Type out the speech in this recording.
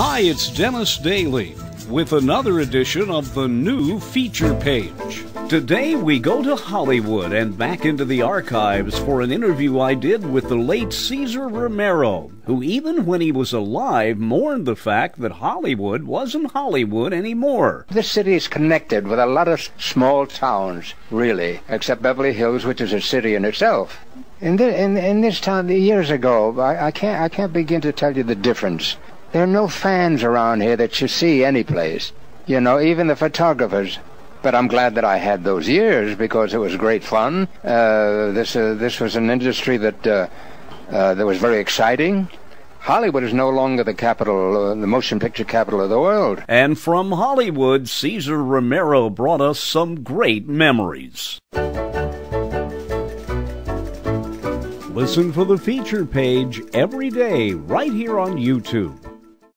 Hi, it's Dennis Daily with another edition of the new feature page. Today we go to Hollywood and back into the archives for an interview I did with the late Cesar Romero, who even when he was alive mourned the fact that Hollywood wasn't Hollywood anymore. This city is connected with a lot of small towns, really, except Beverly Hills, which is a city in itself. In, the, in, in this town, years ago, I, I, can't, I can't begin to tell you the difference. There are no fans around here that you see any place. You know, even the photographers. But I'm glad that I had those years because it was great fun. Uh, this uh, this was an industry that uh, uh that was very exciting. Hollywood is no longer the capital, uh, the motion picture capital of the world. And from Hollywood, Cesar Romero brought us some great memories. Listen for the feature page every day right here on YouTube.